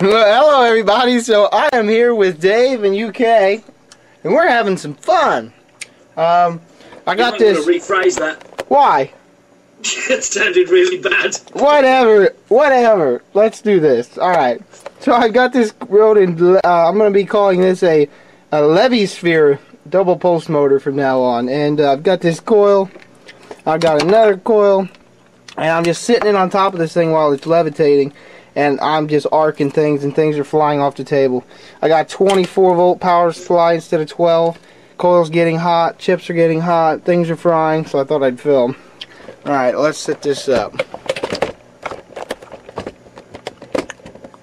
Well, hello everybody. So I am here with Dave and UK, and we're having some fun. Um, I got I'm this. going to rephrase that. Why? it sounded really bad. Whatever. Whatever. Let's do this. All right. So I got this Rodin. Uh, I'm gonna be calling this a a Leve Sphere double pulse motor from now on, and uh, I've got this coil. I've got another coil, and I'm just sitting it on top of this thing while it's levitating. And I'm just arcing things, and things are flying off the table. I got 24 volt power supply instead of 12. Coil's getting hot, chips are getting hot, things are frying, so I thought I'd film. Alright, let's set this up.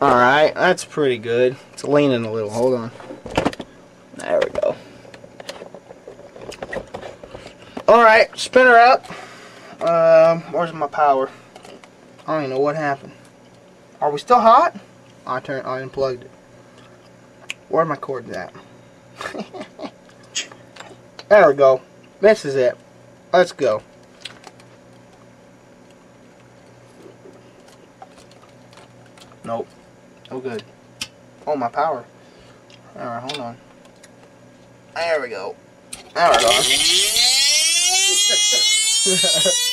Alright, that's pretty good. It's leaning a little. Hold on. There we go. Alright, spin her up. Um, where's my power? I don't even know what happened. Are we still hot? I turned I unplugged it. Where are my cords at? there we go. This is it. Let's go. Nope. Oh good. Oh my power. Alright, hold on. There we go. There we go.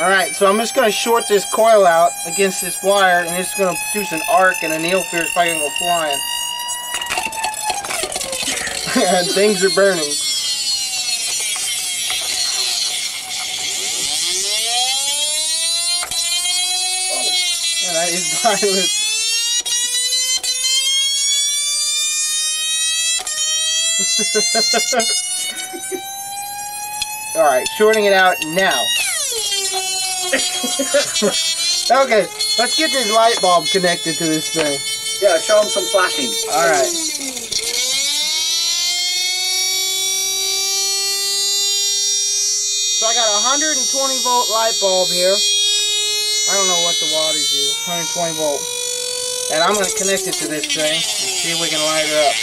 Alright, so I'm just going to short this coil out against this wire and it's going to produce an arc and a needlefish is probably going to go flying. and things are burning. Yeah, that is violent. Alright, shorting it out now. okay, let's get this light bulb connected to this thing. Yeah, show them some flashing. Alright. So I got a 120 volt light bulb here. I don't know what the wattage is. 120 volt. And I'm going to connect it to this thing and see if we can light it up.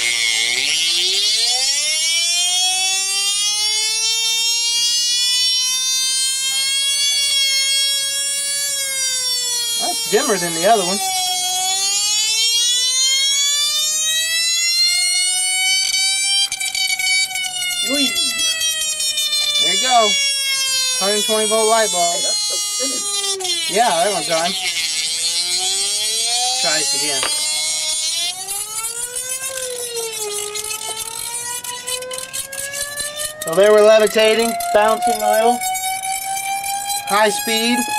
That's dimmer than the other one. Whee! There you go. 120 volt light bulb. Hey, that's spinning. Yeah, that one's on. Try this again. So they were levitating, bouncing a little. High speed.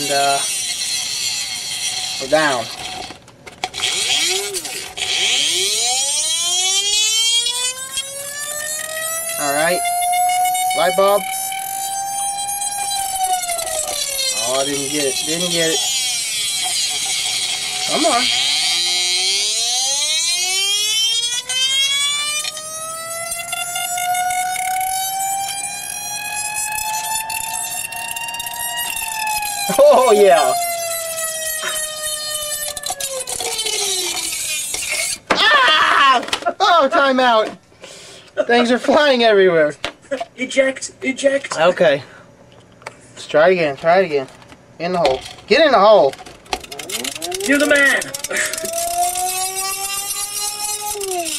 And uh, we're down. Alright. Light bulb. Oh, I didn't get it. Didn't get it. Come on. Oh, yeah. ah! Oh, time out. Things are flying everywhere. Eject! Eject! Okay. Let's try it again. Try it again. In the hole. Get in the hole. You're the man!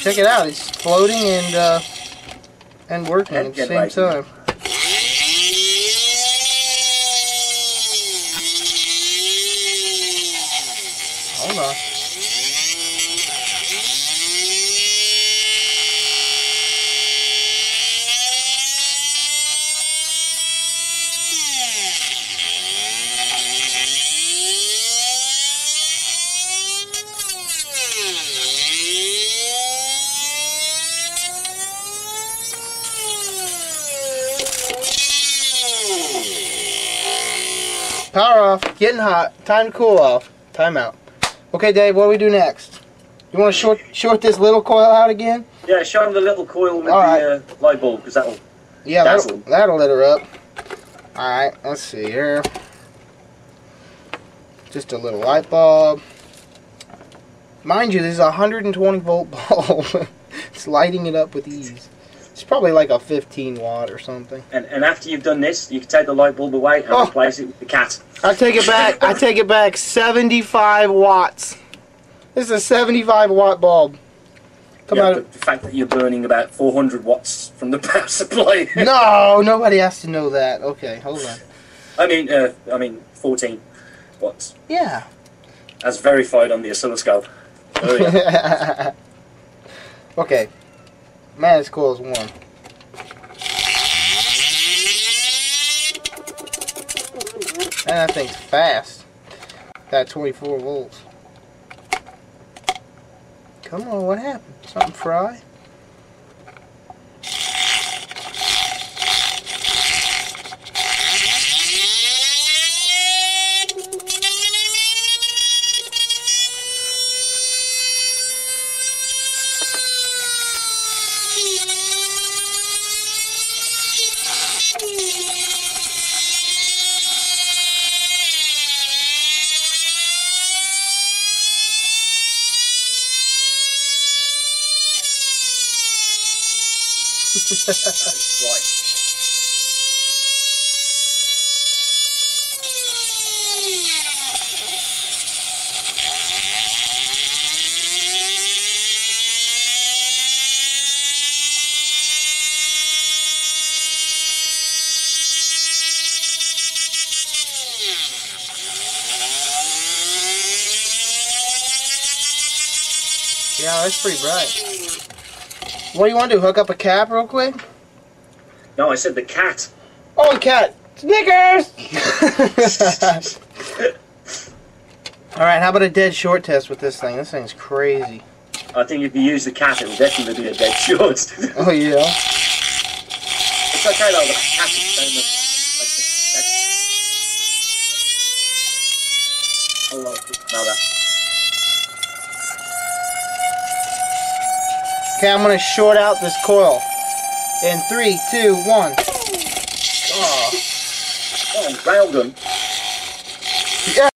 Check it out. It's floating and uh, and working And at the same right. time. Power off. Getting hot. Time to cool off. Time out. Okay, Dave. What do we do next? You want to short short this little coil out again? Yeah, show them the little coil with All the uh, light bulb, because that'll... Yeah, that'll, that'll lit her up. Alright, let's see here. Just a little light bulb. Mind you, this is a 120 volt bulb. it's lighting it up with ease. Probably like a 15 watt or something. And, and after you've done this, you can take the light bulb away and Oh. replace it with the cat. I take it back. I take it back. 75 watts. This is a 75 watt bulb. Come Yeah, out. the, the fact that you're burning about 400 watts from the power supply. No, nobody has to know that. Okay, hold on. I mean, uh, I mean, 14 watts, Yeah. as verified on the oscilloscope. Oh yeah. okay. Man, this coil is warm. And that thing's fast. That 24 volts. Come on, what happened? Something fry? Right. Yeah, that's pretty bright. What do you want to do? Hook up a cap real quick? No, I said the cat. Oh, cat! Snickers! Alright, how about a dead short test with this thing? This thing's crazy. I think if you use the cat, it will definitely be a dead short. Oh, yeah? It's okay though, the cat is so much. Like, the- that's- Hold on, now that. Okay, I'm gonna short out this coil. In three, two, one. Oh, Oh, railgun. yeah.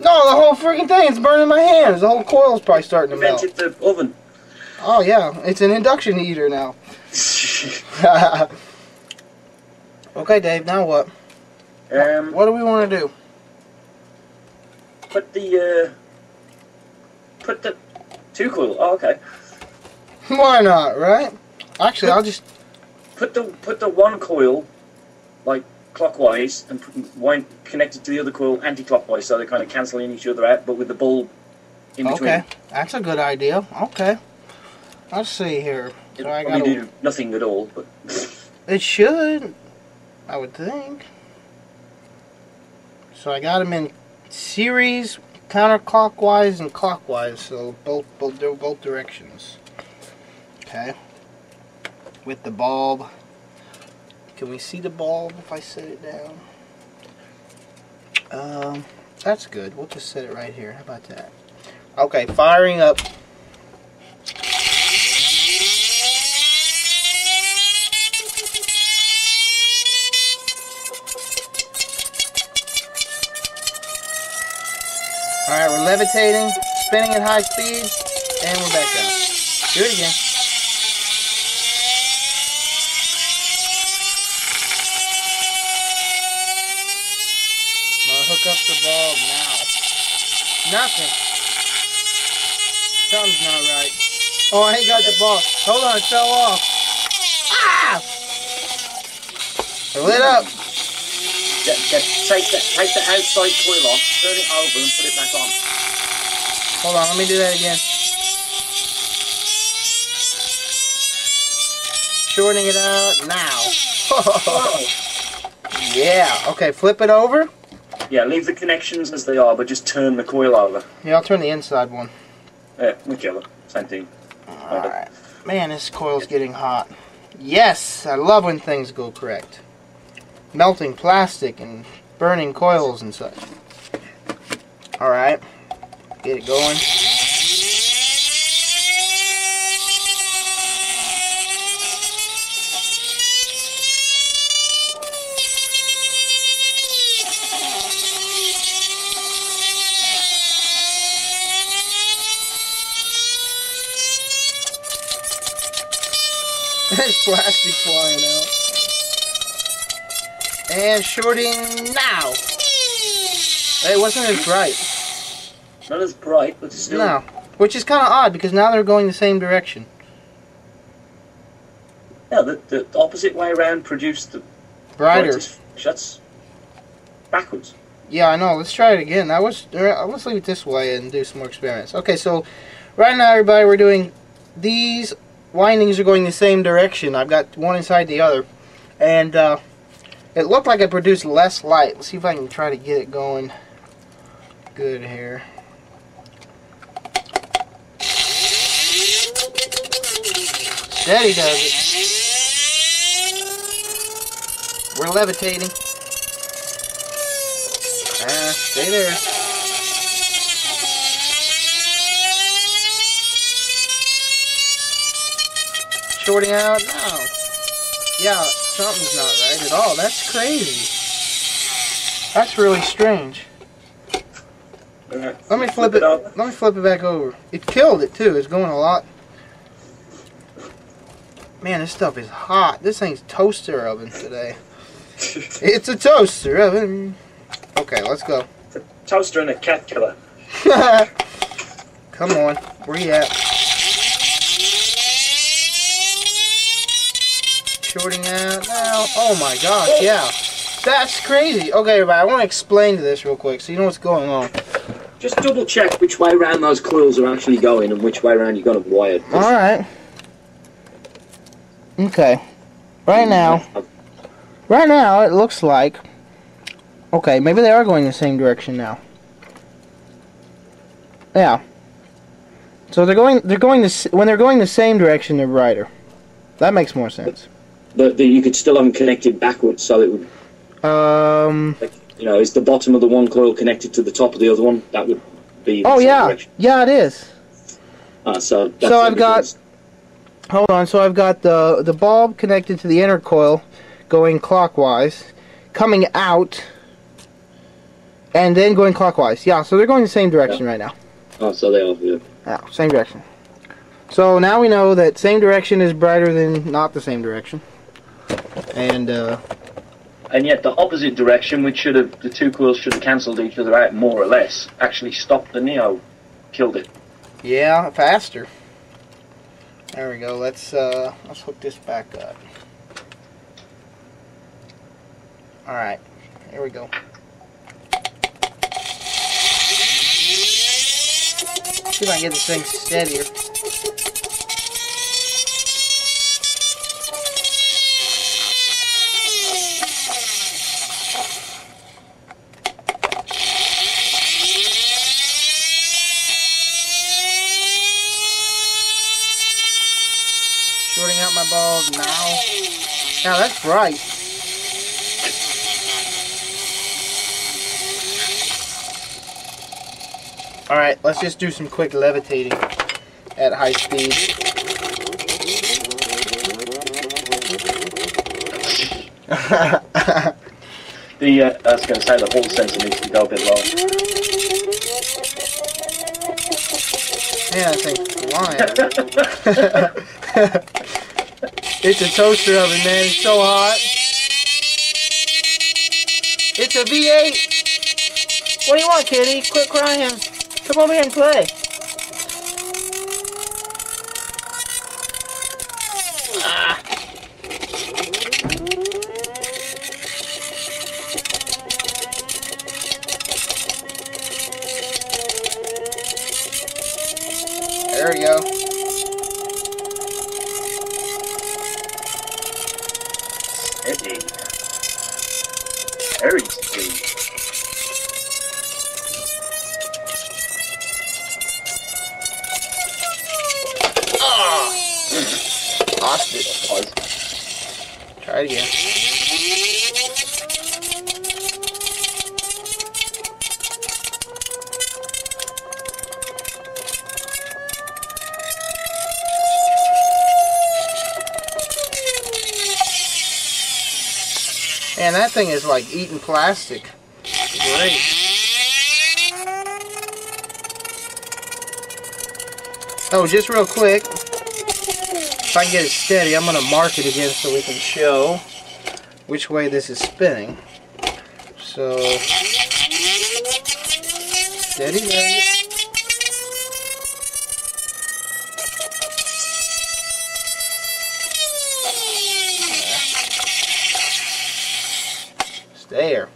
No, the whole freaking thing is burning my hands. The whole coil's probably starting to melt. Invented the oven. Oh yeah, it's an induction heater now. okay, Dave. Now what? um, What do we want to do? put the, uh, put the two coil. Oh, okay. Why not, right? Actually, I'll just. Put the put the one coil, like clockwise, and put one connected to the other coil anti-clockwise, so they're kind of cancelling each other out, but with the bulb in between. Okay, that's a good idea. Okay. Let's see here. It'll So I probably gotta. do nothing at all, but It should. I would think. So I got them in series, counterclockwise, and clockwise. So both both they're both directions. Okay. With the bulb. Can we see the bulb if I set it down? Um, that's good. We'll just set it right here. How about that? Okay, firing up. Alright, we're levitating, spinning at high speed, and we're back down. Do it again. Gonna hook up the bulb now. Nothing. Something's not right. Oh, I ain't got the bulb. Hold on, it fell off. Ah! It up. get, get, take the take the outside coil off, turn it over, and put it back on. Hold on, let me do that again. Shorting it out now. yeah. Okay, flip it over. Yeah, leave the connections as they are, but just turn the coil over. Yeah, I'll turn the inside one. Yeah, whichever, same thing. Alright. Man, this coil's getting hot. Yes! I love when things go correct. Melting plastic and burning coils and such. Alright. Get it going. Plastic flying out. And shorting now. It wasn't as bright. Not as bright, but still. No. Which is kind of odd because now they're going the same direction. Yeah, the, the opposite way around produced the Brighter. shots backwards. Yeah, I know. Let's try it again. I was. uh, Let's leave it this way and do some more experiments. Okay, so right now, everybody, we're doing these windings are going the same direction. I've got one inside the other, and uh, it looked like it produced less light. Let's see if I can try to get it going good here. Steady does it. We're levitating. Ah, stay there. Shorting out? No. Yeah, something's not right at all. That's crazy. That's really strange. Let me flip it. over. Let me flip it back over. It killed it too. It's going a lot. Man, this stuff is hot. This thing's toaster oven today. It's a toaster oven. Okay, let's go. a Toaster and a cat killer. Come on, where you at? Shorting out now. Oh my gosh, yeah. That's crazy. Okay, everybody, I want to explain to this real quick so you know what's going on. Just double check which way around those coils are actually going and which way around you got them wired. Alright. Okay. Right now, right now it looks like Okay, maybe they are going the same direction now. Yeah. So they're going they're going the s- when they're going the same direction they're brighter. That makes more sense. But the, you could still have them connected backwards, so it would, Um you know, is the bottom of the one coil connected to the top of the other one? That would be. Oh yeah. direction. Yeah, it is. Ah, so So I've got- difference. Hold on. So I've got the the bulb connected to the inner coil, going clockwise, coming out, and then going clockwise. Yeah. So they're going the same direction right now. Oh, so they all Yeah. Yeah, same direction. So now we know that same direction is brighter than not the same direction. And uh, And yet the opposite direction, which should have the two coils should have cancelled each other out more or less, actually stopped the Neo, killed it. yeah, faster. There we go. Let's uh, let's hook this back up. All right, here we go. See if I can get this thing steadier. Shorting out my bulb now. Now that's bright. Alright, let's just do some quick levitating at high speed. The uh, I was going to say the hall sensor needs to go a bit lower. Yeah, I think, flying. It's a toaster oven, man. It's so hot. It's a V8. What do you want, kitty? Quit crying. Come over here and play. Ah. There we go. Steady. Very steady. Lost it. Try it again. Man, that thing is like eating plastic. Great. Oh, just real quick. If I get it steady, I'm going to mark it again so we can show which way this is spinning. So, steady there. There.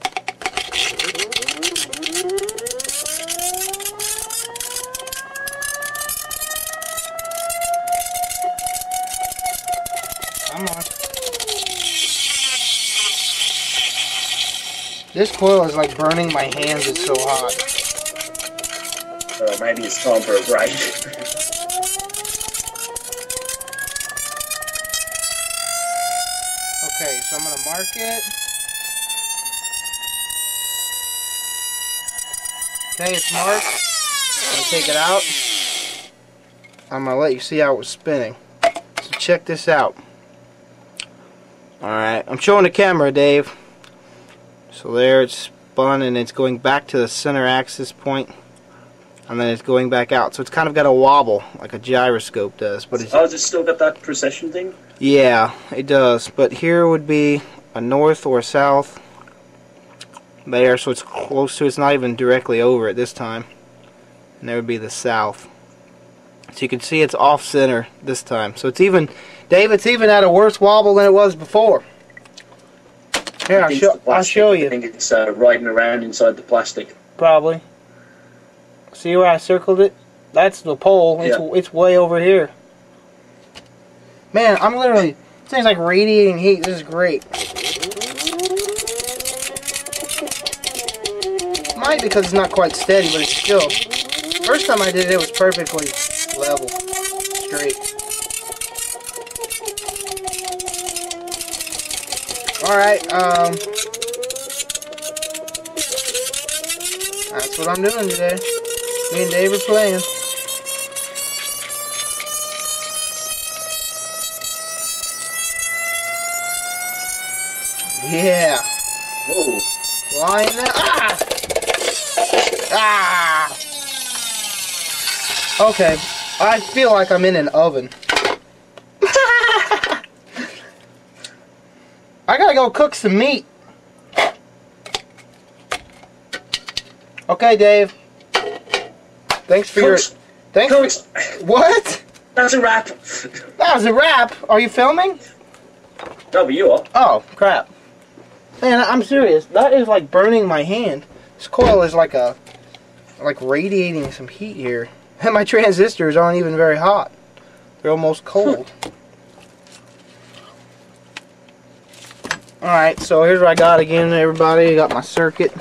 Come on. This coil is like burning my hands, it's so hot. Uh, maybe it's time for a break. Okay, so I'm gonna mark it. Okay, it's marked. I'm gonna take it out. I'm gonna let you see how it was spinning. So check this out. Alright, I'm showing the camera, Dave. So there it's spun and it's going back to the center axis point and then it's going back out. So it's kind of got a wobble like a gyroscope does, but it's Oh, has it still got that precession thing? yeah, it does. But here would be a north or south there, so it's close to it's not even directly over it this time. And there would be the south. So you can see it's off center this time. So it's even Dave, it's even at a worse wobble than it was before. Here, I'll, show, I'll show I think it's uh, riding around inside the plastic. Probably. See where I circled it? That's the pole. It's Yeah. it's way over here. Man, I'm literally this thing's like radiating heat. This is great. Might because it's not quite steady, but it's still. First time I did it, it was perfectly level, straight. All right. Um. That's what I'm doing today. Me and Dave are playing. Yeah. Whoa. There. Ah! Ah! Okay. I feel like I'm in an oven. I gotta go cook some meat. Okay, Dave. Thanks for your. Thanks. cooks. For, what? That's a wrap. That was a wrap. Are you filming? no, but you are. Oh, crap. Man, I'm serious. That is like burning my hand. This coil is like a, like radiating some heat here. And my transistors aren't even very hot. They're almost cold. Alright, so here's what I got again, everybody. I got my circuit.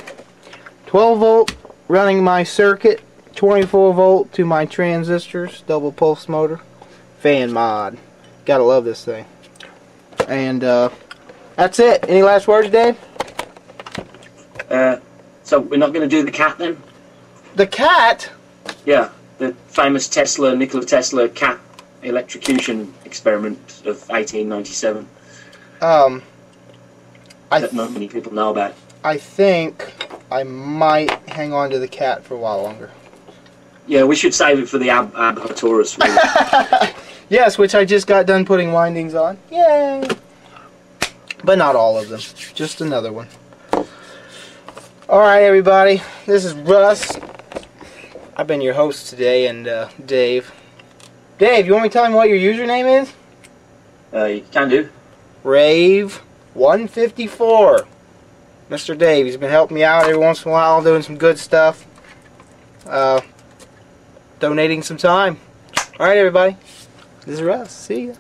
12 volt running my circuit. 24 volt to my transistors. Double pulse motor. Fan mod. Gotta love this thing. And, uh, that's it. Any last words, Dave? Uh, so we're not going to do the cat then? The cat? Yeah, the famous Tesla, Nikola Tesla cat electrocution experiment of 1897 Um, I, that not many people know about. I think I might hang on to the cat for a while longer. Yeah, we should save it for the Ab. Yes, which I just got done putting windings on. Yay! But not all of them. Just another one. Alright, everybody. This is Russ. I've been your host today, and uh, Dave. Dave, you want me to tell me what your username is? uh, you can do. Rave154. Mr. Dave, he's been helping me out every once in a while, doing some good stuff. Uh, donating some time. Alright, everybody. This is Russ. See ya.